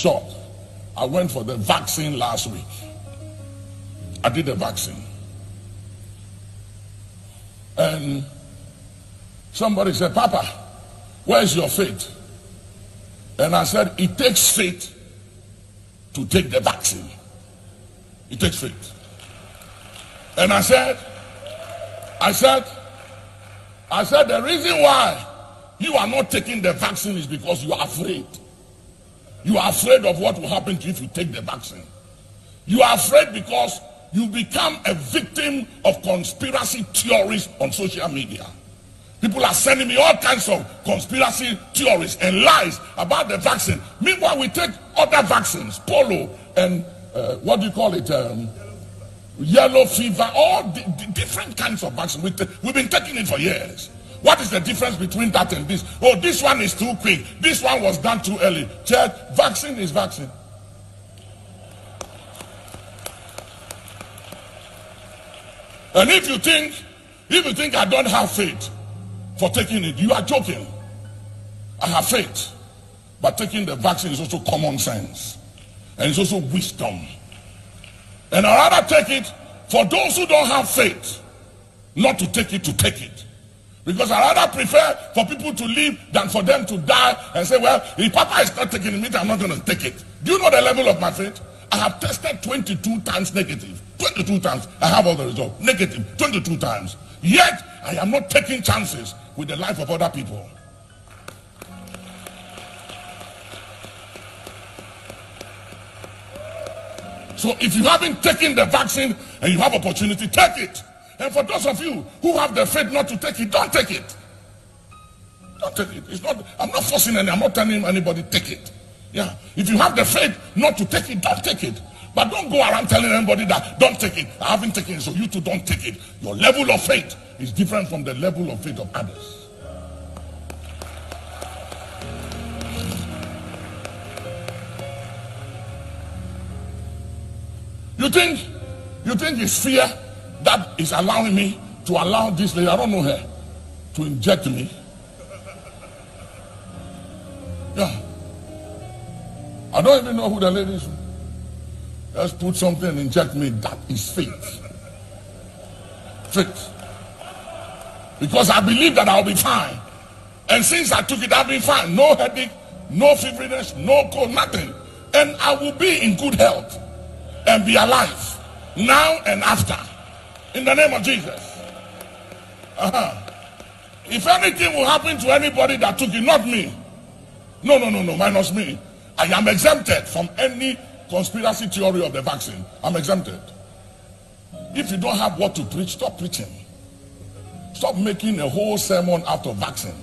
shock. I went for the vaccine last week. I did the vaccine. And somebody said, Papa, where's your faith? And I said, it takes faith to take the vaccine. It takes faith. And I said, I said, I said, the reason why you are not taking the vaccine is because you are afraid. You are afraid of what will happen to you if you take the vaccine. You are afraid because you become a victim of conspiracy theories on social media. People are sending me all kinds of conspiracy theories and lies about the vaccine. Meanwhile, we take other vaccines, polio and uh, what do you call it? Um, yellow fever, all different kinds of vaccines. We we've been taking it for years. What is the difference between that and this? Oh, this one is too quick. This one was done too early. Church, vaccine is vaccine. And if you think, if you think I don't have faith for taking it, you are joking. I have faith. But taking the vaccine is also common sense. And it's also wisdom. And I'd rather take it for those who don't have faith, not to take it to take it. Because I rather prefer for people to live than for them to die and say, well, if Papa is not taking it, I'm not going to take it. Do you know the level of my faith? I have tested 22 times negative. 22 times. I have all the results. Negative. 22 times. Yet, I am not taking chances with the life of other people. So if you haven't taken the vaccine and you have opportunity, take it. And for those of you who have the faith not to take it, don't take it. Don't take it. It's not, I'm not forcing any, I'm not telling anybody take it. Yeah. If you have the faith not to take it, don't take it. But don't go around telling anybody that don't take it. I haven't taken it, so you too don't take it. Your level of faith is different from the level of faith of others. You think you think it's fear that is allowing me to allow this lady, I don't know her, to inject me? Yeah. I don't even know who the lady is. Just put something and inject me. That is faith. Faith. Because I believe that I'll be fine. And since I took it, I've been fine. No headache, no feveriness, no cold, nothing. And I will be in good health and be alive now and after. In the name of Jesus. Uh-huh. If anything will happen to anybody that took it, not me. No, no, no, no, minus me. I am exempted from any conspiracy theory of the vaccine. I'm exempted. If you don't have what to preach, stop preaching. Stop making a whole sermon out of vaccine.